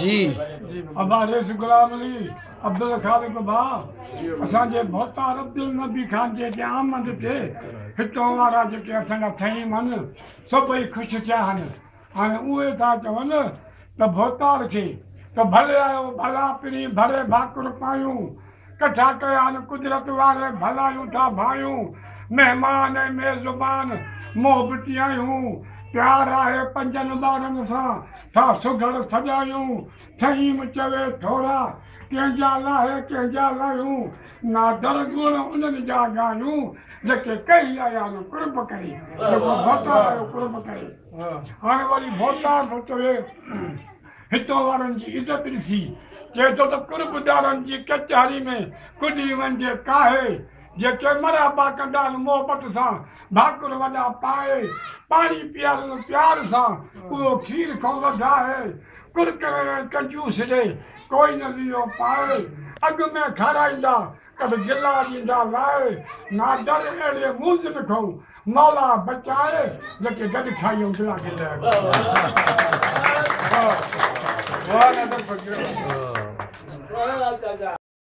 जी अबारेस गुलाम अली अब्दुल खालिक बा असान जे बहुत अब्दुल नबी खान जे के आमद थे हितो वारा जे के असान थई मन सबई खुश छा हन आ उए ता चवन त भोतार के त भले आयो भला पिनी भरे भाकुर पायो कठा कयान कुदरत वारे भला उठा भायो मेहमान मेजबान मोहब्बत आयो प्यार आहे पंजनि ॿारनि सां छा सुघर सजायूं ठही चवे ठोरा कंहिंजा लाहे कंहिंजा लाहियूं नादर गुण उन्हनि जा ॻाल्हियूं जेके कई आया कुर्ब करे जेको आयो कुर्ब करे हाणे वरी भोता थो चवे हितो वारनि जी इज़त ॾिसी चए थो त कुर्बदारनि जी कचहरी में कुॾी वञे काहे जेके मराबा कंदा मोहबत सां भाकुर वॾा पाए पाणी पीआरण प्यार सां उहो खीर खां वधाए कुर्क कंजूस ॾे कोई न लीलो पाए अॻु में खाराईंदा कॾहिं गिला ॾींदा लाहे नादर अहिड़े मुज़िम खां मौला बचाए जेके गॾु खाइयूं गिला गिला